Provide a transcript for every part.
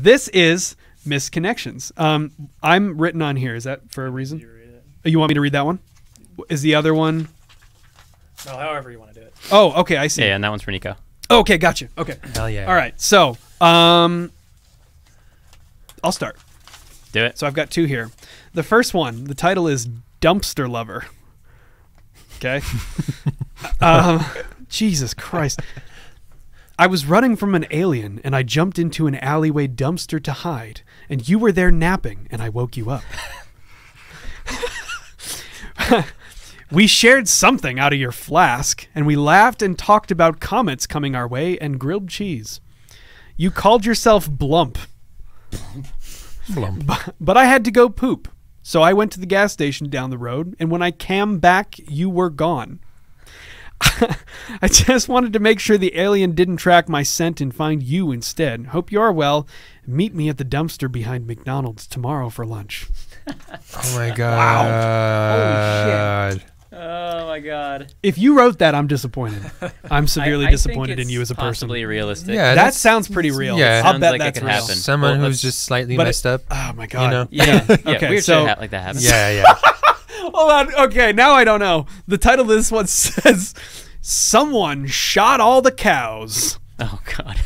This is Missed Connections. Um, I'm written on here. Is that for a reason? You read it. Oh, You want me to read that one? Is the other one? No, however you want to do it. Oh, okay. I see. Yeah, and that one's for Nico. Okay, gotcha. Okay. Hell yeah. All right. So, um, I'll start. Do it. So I've got two here. The first one, the title is Dumpster Lover. Okay. um, Jesus Christ. I was running from an alien and I jumped into an alleyway dumpster to hide, and you were there napping, and I woke you up. we shared something out of your flask, and we laughed and talked about comets coming our way and grilled cheese. You called yourself Blump, Blump. but I had to go poop. So I went to the gas station down the road, and when I came back, you were gone. I just wanted to make sure the alien didn't track my scent and find you instead. Hope you are well. Meet me at the dumpster behind McDonald's tomorrow for lunch. Oh my god. Wow. Oh shit. Oh my god. If you wrote that, I'm disappointed. I'm severely I- I disappointed in you as a person. Possibly realistic. Yeah, That sounds pretty real. yeah. I'll Sounds bet like it that's could real. happen. Someone Well, who's just slightly but it- messed up. Oh my god. You know? Yeah. Yeah, okay. weird so shit like that happens. Yeah, yeah. Hold on. Okay, now I don't know. The title of this one says, "Someone shot all the cows." Oh god.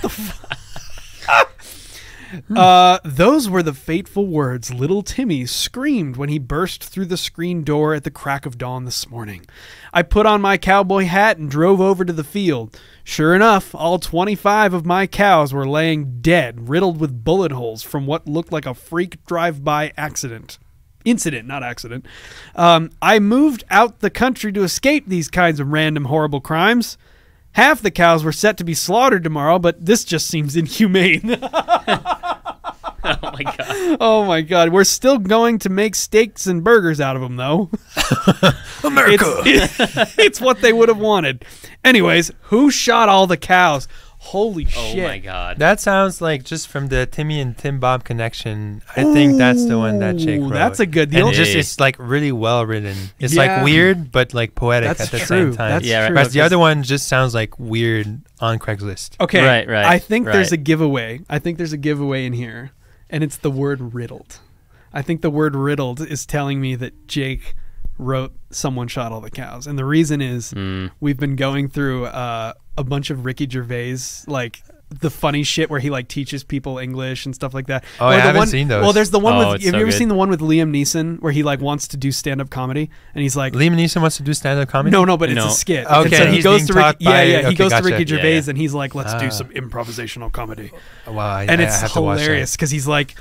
Uh, those were the fateful words little Timmy screamed when he burst through the screen door at the crack of dawn this morning. I put on my cowboy hat and drove over to the field. Sure enough, all 25 of my cows were laying dead, riddled with bullet holes from what looked like a freak drive by accident. Incident, not accident. Um, I moved out the country to escape these kinds of random, horrible crimes. Half the cows were set to be slaughtered tomorrow, but this just seems inhumane. oh my god. Oh my god, we're still going to make steaks and burgers out of them though. America. It's, it's what they would have wanted. Anyways, who shot all the cows? Holy Oh shit. my god. That sounds like just from the Timmy and Tim Bob connection. I think that's the one that Jake wrote. that's a good And deal. it just it's like really well written. It's Yeah. like weird but like poetic That's at the true. same time. That's Yeah, right. true. Whereas the other one just sounds like weird on Craigslist. Okay. Right, right, I think there's a giveaway. I think there's a giveaway in here, and it's the word riddled. I think the word riddled is telling me that Jake wrote someone shot all the cows. And the reason is Mm. we've been going through uh, a bunch of Ricky Gervais like the funny shit where he like teaches people English and stuff like that. Oh, Or I haven't one, seen those. Well, there's the one Oh, with. Have so you ever good. seen the one with Liam Neeson where he like wants to do stand up comedy and he's like, Liam Neeson wants to do stand up comedy? no, no, but it's a skit. Okay, And so he he's goes to Ricky, taught yeah, by- yeah. He goes gotcha. to Ricky Gervais yeah. and he's like, let's Ah. do some improvisational comedy, Wow, I, and it's have to watch that. hilarious because he's like,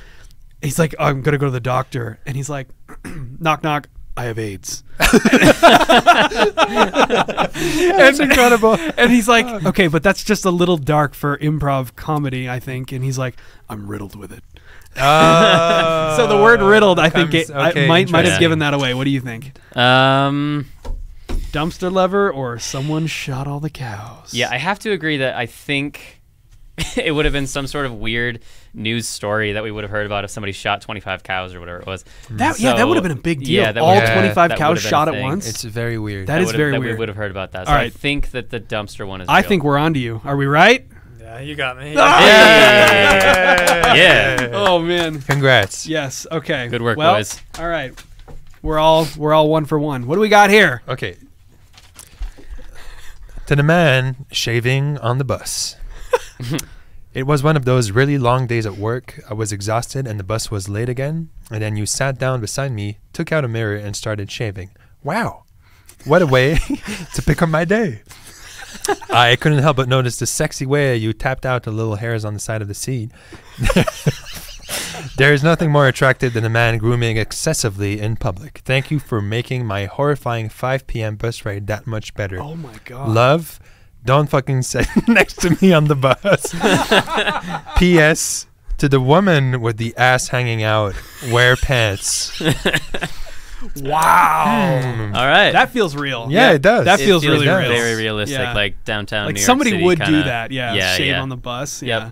he's like, I'm gonna go to the doctor, and he's like, knock knock. I have AIDS. That's incredible. And he's like, okay, but that's just a little dark for improv comedy, I think. And he's like, I'm riddled with it. Oh, so the word riddled, I think comes- it I might might have given that away. What do you think? Um. Dumpster lover or someone shot all the cows? Yeah, I have to agree that I think it would have been some sort of weird news story that we would have heard about if somebody shot 25 cows or whatever it was. that yeah, that would have been a big deal. yeah, that all would have- 25 that cows would have been shot at once. It's very weird. That That is very that weird. We would have heard about that. So All I think that the dumpster one is. I real. think we're on to you. Are we right? Yeah, you got me. Ah! Hey! yeah. Oh man. Congrats. Yes. Okay. Good work, well, boys. All right. We're all we're all one for one. What do we got here? Okay. To the man shaving on the bus. It was one of those really long days at work. I was exhausted and the bus was late again. And then you sat down beside me, took out a mirror, and started shaving. Wow. What a way to pick up my day. I couldn't help but notice the sexy way you tapped out the little hairs on the side of the seat. There is nothing more attractive than a man grooming excessively in public. Thank you for making my horrifying 5 p.m. bus ride that much better. Oh my god. Love, don't fucking sit next to me on the bus. P.S. To the woman with the ass hanging out, wear pants. wow. Hmm. All right. That feels real. Yeah, it does. That It feels, feels really very real. very realistic, Yeah. like downtown. like New York somebody City would do kinda- that. Yeah. yeah, shave yeah. on the bus. Yep. Yeah.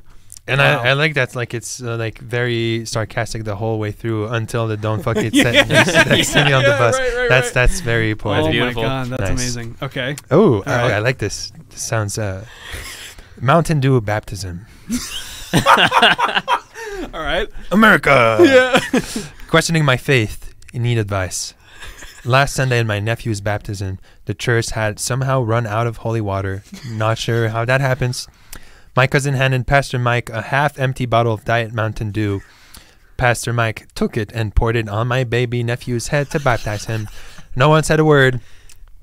And Wow. I, I like that. Like it's uh, like very sarcastic the whole way through until the don't fuck it Yeah. set next, next to me on the bus. right, right, that's that's very Oh poetic. beautiful. my god, that's Nice. amazing. Okay. Oh, right. I like this. This sounds uh, Mountain Dew baptism. All right. America. Yeah. Questioning my faith, in need advice. Last Sunday in my nephew's baptism, the church had somehow run out of holy water. Not sure how that happens. My cousin handed Pastor Mike a half empty bottle of Diet Mountain Dew. Pastor Mike took it and poured it on my baby nephew's head to baptize him. No one said a word.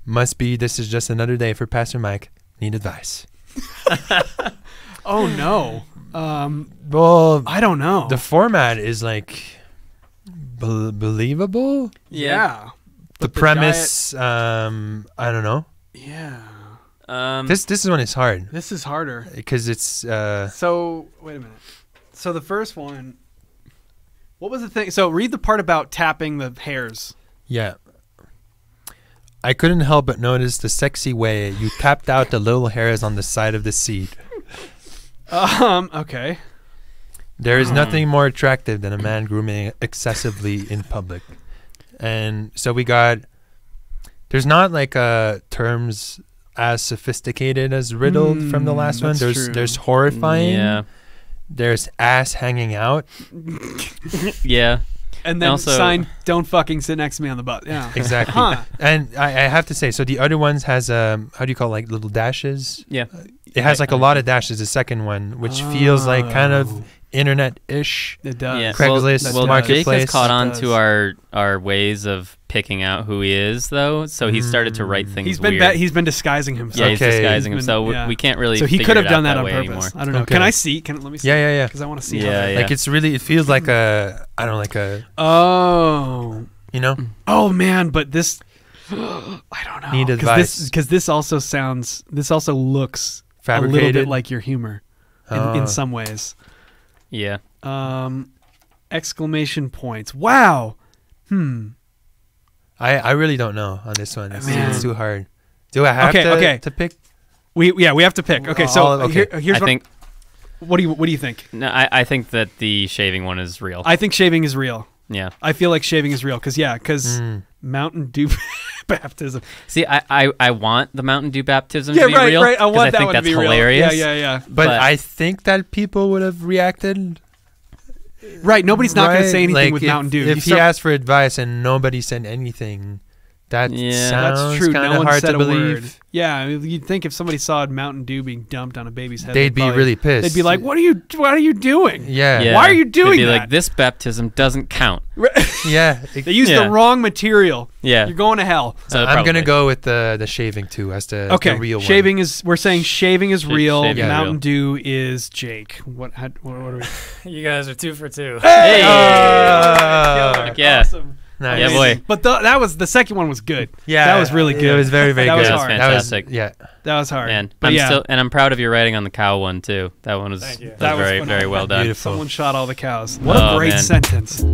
Must be this is just another day for Pastor Mike. Need advice. Oh no. Um, Well, I don't know. the format is like bel believable. yeah. the the premise um i don't know Yeah. Um, this this is when it's hard This is harder. because it's uh So wait a minute. So the first one. What was the thing? So read the part about tapping the hairs. yeah i couldn't help but notice the sexy way you tapped out the little hairs on the side of the seat Um. Okay. there is Hmm. nothing more attractive than a man grooming excessively in public and so we got there's not like uh terms as sophisticated as riddled from the Mm, last one there's true. there's horrifying Yeah. there's ass hanging out Yeah. And then Also- sign, "Don't fucking sit next to me on the bus." Yeah. exactly Huh. And I, I have to say, so the other ones has um, how do you call it, like little dashes? Yeah. It has like a lot of dashes. The second one, which feels like kind Oh. Of internet-ish. It does. Yeah. Craigslist, well, well, marketplace. Jake has caught on to our our ways of picking out who he is, though. So he started to write Mm. things. He's been weird. be- he's been disguising himself. yeah, he's Okay. disguising He's himself. been- We- yeah. We can't really. so he could have done out that on purpose. Anymore. I don't know. Okay. Can I see? Can let me see? Yeah, yeah, yeah. Because I want to see. Yeah, how yeah. Like it's really, it feels like a, I don't know, like a, Oh. you know, Oh man, but this. I don't know. Need Cause advice. Because this, also sounds. This also looks a little bit like your humor, in, Oh. in some ways. Yeah. Um, exclamation points. Wow. Hmm. I, I really don't know on this one. It's, it's too hard. Do I have Okay, to, okay. to pick? We yeah we have to pick. Okay, so All- okay. Here, here's I what, think what do you what do you think? no, I, I think that the shaving one is real. I think shaving is real. yeah. I feel like shaving is real because yeah, because Mm. Mountain Dew baptism. See, I, I, I want the Mountain Dew baptism Yeah, to be right, real. right. I 'cause want I that think one that's to be real. hilarious. Yeah, yeah, yeah. But, But- I think that people would have reacted. Right. Nobody's not going to say anything Like, with if, Mountain Dew. If You he start- asked for advice and nobody said anything, that Yeah. sounds that's true. kind No of one hard said to a believe. word. Yeah, you'd think if somebody saw Mountain Dew being dumped on a baby's head, They'd be probably- really pissed. They'd be like, "What are you? What are you doing?" Yeah, Yeah. Why are you They'd doing be that? like, this baptism doesn't count. yeah. They used Yeah. the wrong material. Yeah. You're going to hell. So I'm probably. gonna go with the the shaving too as the, Okay, the real shaving is. We're saying shaving is Sh- real. shaving is Mountain real. Dew is Jake. What? How, what, what are we? You guys are two for two. Hey! Uh, Killer. Heck yeah. Awesome. Nice. Yeah, boy. But the, that was the second one was good. Yeah, That was really good. It was very very That good. was Yeah, hard. that's That was- fantastic. yeah. That was hard. Man, but I'm yeah, still, and I'm proud of your writing on the cow one too. That one was, Thank you. that That was was very, very well done. Beautiful. someone shot all the cows. What Oh, a great man. sentence.